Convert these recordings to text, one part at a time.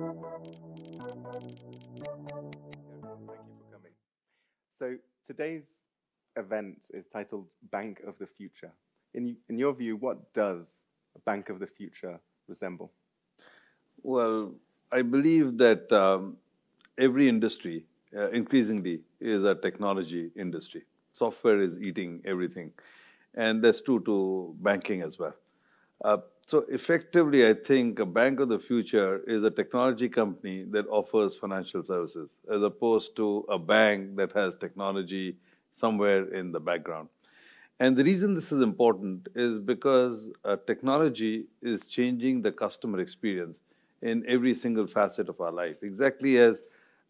for coming. So today's event is titled Bank of the Future. In, in your view, what does a Bank of the Future resemble? Well, I believe that um, every industry uh, increasingly is a technology industry. Software is eating everything. And that's true to banking as well. Uh, so effectively, I think a bank of the future is a technology company that offers financial services, as opposed to a bank that has technology somewhere in the background. And the reason this is important is because uh, technology is changing the customer experience in every single facet of our life. Exactly as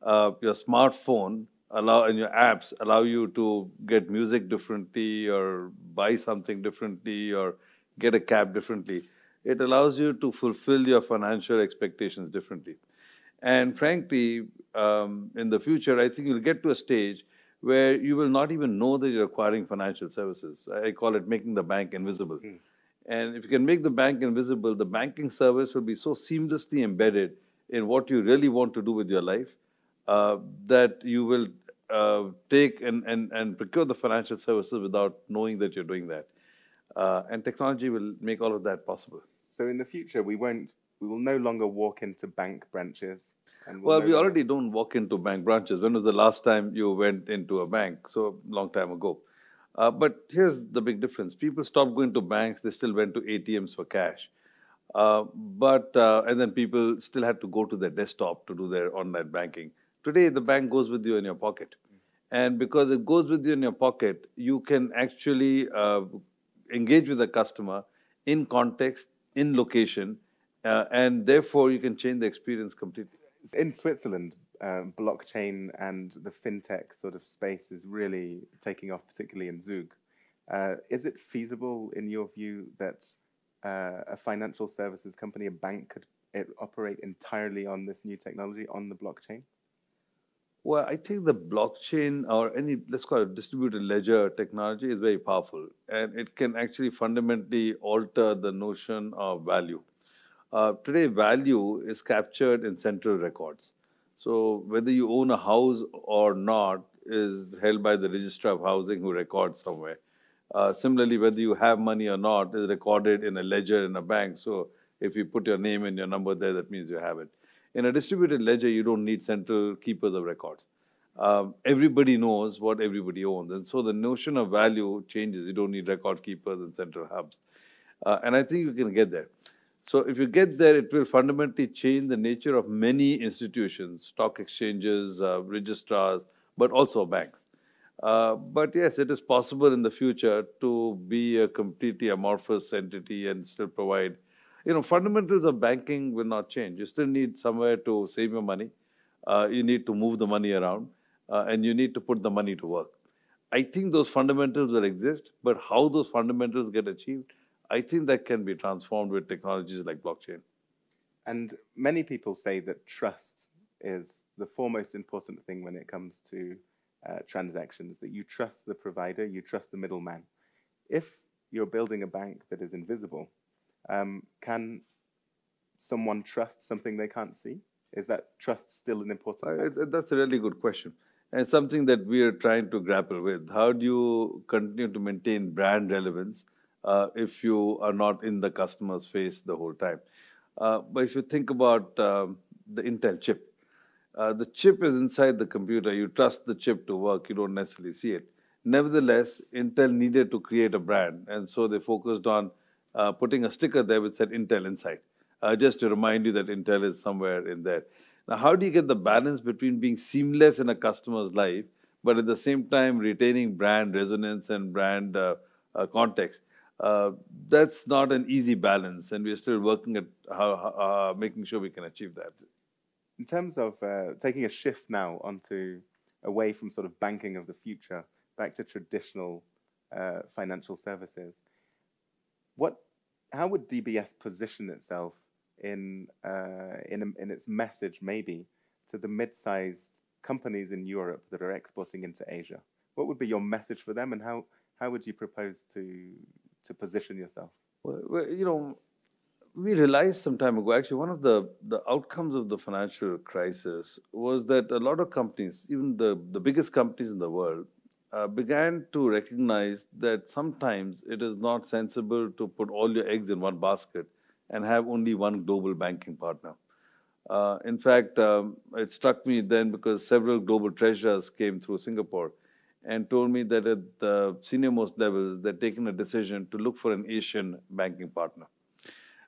uh, your smartphone allow and your apps allow you to get music differently or buy something differently or get a cab differently it allows you to fulfill your financial expectations differently. And frankly, um, in the future, I think you'll get to a stage where you will not even know that you're acquiring financial services. I call it making the bank invisible. Mm. And if you can make the bank invisible, the banking service will be so seamlessly embedded in what you really want to do with your life uh, that you will uh, take and, and, and procure the financial services without knowing that you're doing that. Uh, and technology will make all of that possible. So in the future, we won't, we will no longer walk into bank branches. We'll, well, no we already don't walk into bank branches. When was the last time you went into a bank? So long time ago. Uh, but here's the big difference: people stopped going to banks; they still went to ATMs for cash. Uh, but uh, and then people still had to go to their desktop to do their online banking. Today, the bank goes with you in your pocket, and because it goes with you in your pocket, you can actually uh, engage with the customer in context, in location, uh, and therefore you can change the experience completely. In Switzerland, uh, blockchain and the fintech sort of space is really taking off, particularly in Zug. Uh, is it feasible, in your view, that uh, a financial services company, a bank, could operate entirely on this new technology, on the blockchain? Well, I think the blockchain or any, let's call it distributed ledger technology is very powerful and it can actually fundamentally alter the notion of value. Uh, today, value is captured in central records. So, whether you own a house or not is held by the registrar of housing who records somewhere. Uh, similarly, whether you have money or not is recorded in a ledger in a bank. So, if you put your name and your number there, that means you have it. In a distributed ledger, you don't need central keepers of records. Um, everybody knows what everybody owns. And so the notion of value changes. You don't need record keepers and central hubs. Uh, and I think you can get there. So if you get there, it will fundamentally change the nature of many institutions, stock exchanges, uh, registrars, but also banks. Uh, but yes, it is possible in the future to be a completely amorphous entity and still provide you know, fundamentals of banking will not change. You still need somewhere to save your money. Uh, you need to move the money around, uh, and you need to put the money to work. I think those fundamentals will exist, but how those fundamentals get achieved, I think that can be transformed with technologies like blockchain. And many people say that trust is the foremost important thing when it comes to uh, transactions, that you trust the provider, you trust the middleman. If you're building a bank that is invisible, um, can someone trust something they can't see? Is that trust still an important? That's a really good question, and something that we are trying to grapple with. How do you continue to maintain brand relevance uh, if you are not in the customer's face the whole time? Uh, but if you think about um, the Intel chip, uh, the chip is inside the computer. You trust the chip to work. You don't necessarily see it. Nevertheless, Intel needed to create a brand, and so they focused on uh, putting a sticker there which said Intel inside, uh, just to remind you that Intel is somewhere in there. Now, how do you get the balance between being seamless in a customer's life, but at the same time retaining brand resonance and brand uh, uh context? Uh, that's not an easy balance, and we're still working at how, uh, making sure we can achieve that. In terms of taking a shift now onto away from sort of banking of the future back to traditional financial services, what, how would DBS position itself in, uh, in, in its message, maybe, to the mid-sized companies in Europe that are exporting into Asia? What would be your message for them, and how, how would you propose to, to position yourself? Well, you know, we realized some time ago, actually, one of the, the outcomes of the financial crisis was that a lot of companies, even the, the biggest companies in the world, uh, began to recognize that sometimes it is not sensible to put all your eggs in one basket and have only one global banking partner. Uh, in fact, um, it struck me then because several global treasurers came through Singapore and told me that at the senior most levels, they're taking a decision to look for an Asian banking partner.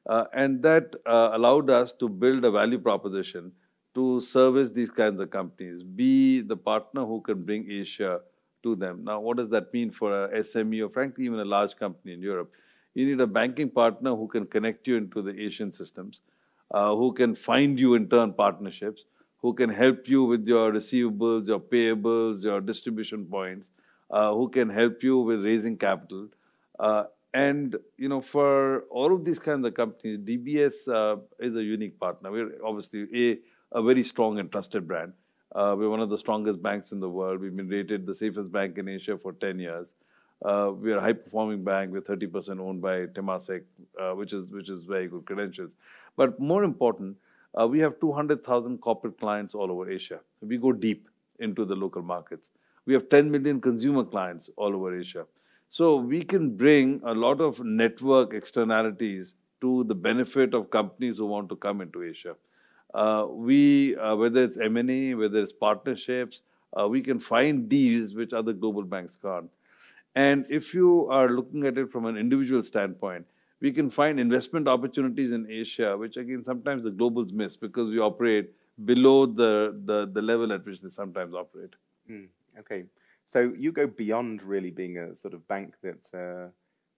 Uh, and that uh, allowed us to build a value proposition to service these kinds of companies, be the partner who can bring Asia to them. Now, what does that mean for a SME or frankly even a large company in Europe? You need a banking partner who can connect you into the Asian systems, uh, who can find you in turn partnerships, who can help you with your receivables, your payables, your distribution points, uh, who can help you with raising capital. Uh, and you know, for all of these kinds of companies, DBS uh, is a unique partner. We're obviously a, a very strong and trusted brand. Uh, we're one of the strongest banks in the world. We've been rated the safest bank in Asia for 10 years. Uh, we are a high-performing bank with 30% owned by Temasek, uh, which is which is very good credentials. But more important, uh, we have 200,000 corporate clients all over Asia. We go deep into the local markets. We have 10 million consumer clients all over Asia. So we can bring a lot of network externalities to the benefit of companies who want to come into Asia. Uh, we, uh, whether it's M&A, whether it's partnerships, uh, we can find deals which other global banks can't. And if you are looking at it from an individual standpoint, we can find investment opportunities in Asia, which again sometimes the globals miss because we operate below the, the, the level at which they sometimes operate. Mm, okay. So you go beyond really being a sort of bank that uh,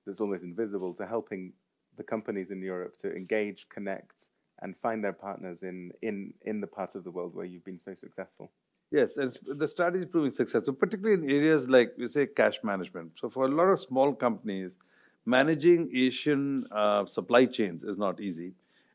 that's almost invisible to helping the companies in Europe to engage, connect, and find their partners in in in the parts of the world where you've been so successful. Yes, and the strategy is proving successful, particularly in areas like you say cash management. So for a lot of small companies, managing Asian uh, supply chains is not easy,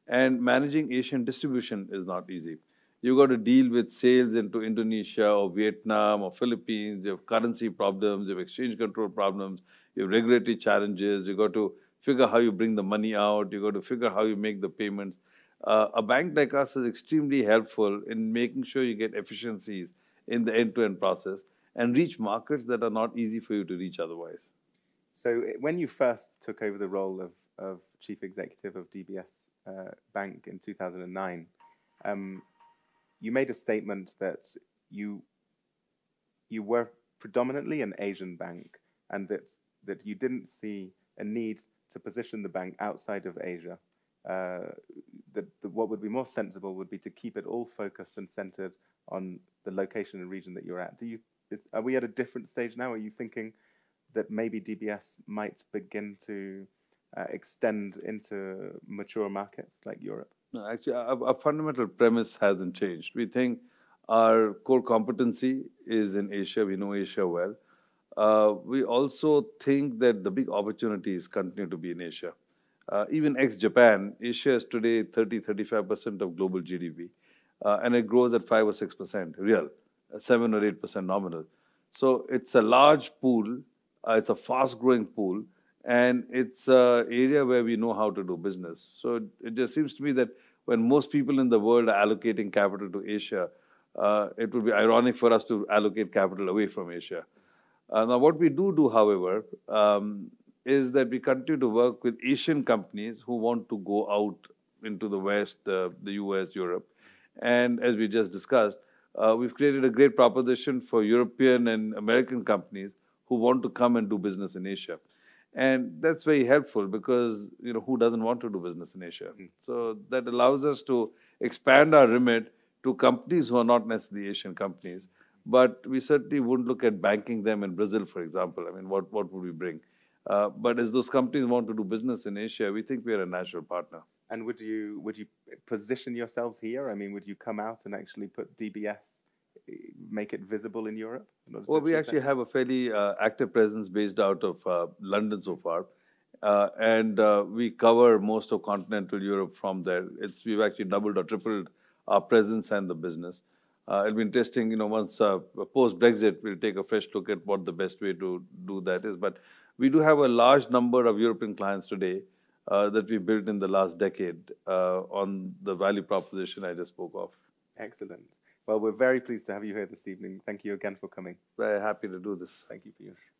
and managing Asian distribution is not easy. You got to deal with sales into Indonesia or Vietnam or Philippines. You have currency problems, you have exchange control problems, you have regulatory challenges. You got to figure how you bring the money out. You got to figure how you make the payments. Uh, a bank like us is extremely helpful in making sure you get efficiencies in the end-to-end process and reach markets that are not easy for you to reach otherwise. So when you first took over the role of, of chief executive of DBS uh, Bank in 2009, um, you made a statement that you you were predominantly an Asian bank and that that you didn't see a need to position the bank outside of Asia. Uh, that, that what would be more sensible would be to keep it all focused and centered on the location and region that you're at. Do you are we at a different stage now? Are you thinking that maybe DBS might begin to uh, extend into mature markets like Europe? No, actually, our, our, fundamental premise hasn't changed. We think our core competency is in Asia. We know Asia well. Uh, we also think that the big opportunities continue to be in Asia. Uh, even ex-Japan, Asia is today 30, 35% of global GDP, uh, and it grows at 5 or 6% real, 7 or 8% nominal. So it's a large pool uh, it's a fast-growing pool, and it's an area where we know how to do business. So it just seems to me that when most people in the world are allocating capital to Asia, uh, it would be ironic for us to allocate capital away from Asia. Uh, now, what we do do, however, um, is that we continue to work with Asian companies who want to go out into the West, uh, the US, Europe. And as we just discussed, uh, we've created a great proposition for European and American companies who want to come and do business in Asia. And that's very helpful because, you know, who doesn't want to do business in Asia? Mm. So that allows us to expand our remit to companies who are not necessarily Asian companies. But we certainly wouldn't look at banking them in Brazil, for example. I mean, what, what would we bring? Uh, but as those companies want to do business in Asia, we think we are a natural partner. And would you would you position yourself here? I mean, would you come out and actually put DBS make it visible in Europe? Well, we actually have a fairly uh, active presence based out of uh, London so far. Uh, and uh, we cover most of continental Europe from there. It's, we've actually doubled or tripled our presence and the business. Uh, it'll be interesting, you know, once uh, post-Brexit, we'll take a fresh look at what the best way to do that is. But we do have a large number of European clients today. uh, that we built in the last decade uh, on the value proposition I just spoke of. Excellent. Well, we're very pleased to have you here this evening. Thank you again for coming. Very happy to do this. Thank you, Piyush.